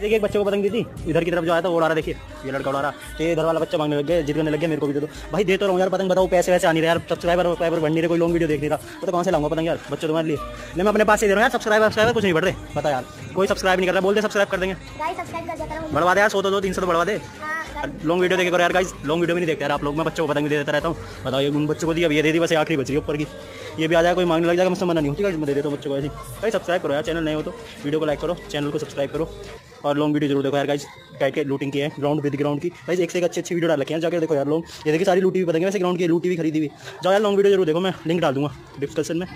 देखिए एक बच्चे को पतंग दी थी। इधर की तरफ़ जो आया था वो उड़ा रहा देखिए। ये लड़का उड़ा रहा तो इधर वाला बच्चा मांगने लग गया जिद करने लग गया मेरे को भी दे दो। भाई दे तो रहा यार पतंग बताओ पैसे वैसे आने नहीं रहे यार सब्सक्राइबर वब्सक्राइबर बढ़ नहीं रहे कोई लॉन्ग वीडियो देख नहीं रहा। तो कौन से लाऊँगा पतंग यार बच्चों तुम्हारे लिए। नहीं मैं अपने पास ही दे रहा हूँ यार सब्सक्राइबर सब्सक्राइबर कुछ नहीं बढ़ रहे। बता यार कोई सब्सक्राइब नहीं कर रहा बोलते सब्सक्राइब कर देंगे। गाइस सब्सक्राइब कर हूँ बढ़वा दे यार सौ दो दो तीन सौ तो बढ़वा दे। लॉन्ग वीडियो देखे करो यार गाइस लॉन्ग वीडियो भी नहीं देखते यार आप लोग। मैं बच्चों को पतंग दे देता रहता हूँ। बताओ ये उन बच्चों को दी अब ये दे दी बस आखिरी बच रही है ऊपर की। ये भी आ जाए, कोई मांगने लग जाएगा, मुझसे मना नहीं होती मैं दे देता हूँ बच्चों को ऐसी भाई सब्सक्राइब करो यार चैनल नए हो तो। वीडियो को लाइक करो चैनल को सब्सक्राइब करो। और लॉन्ग वीडियो ज़रूर देखो यार गाइस गाइड के लूटिंग की है ग्राउंड विद ग्राउंड की। भाई, एक से एक अच्छी अच्छी वीडियो डाल रखे हैं जाकर देखो यार लोग ये देखिए, सारी लूटी भी बताएँगे वैसे ग्राउंड की लूटी भी खरीदी हुई। जाओ यार लॉन्ग वीडियो ज़रूर देखो, मैं लिंक डाल दूँगा डिस्क्रिप्शन में।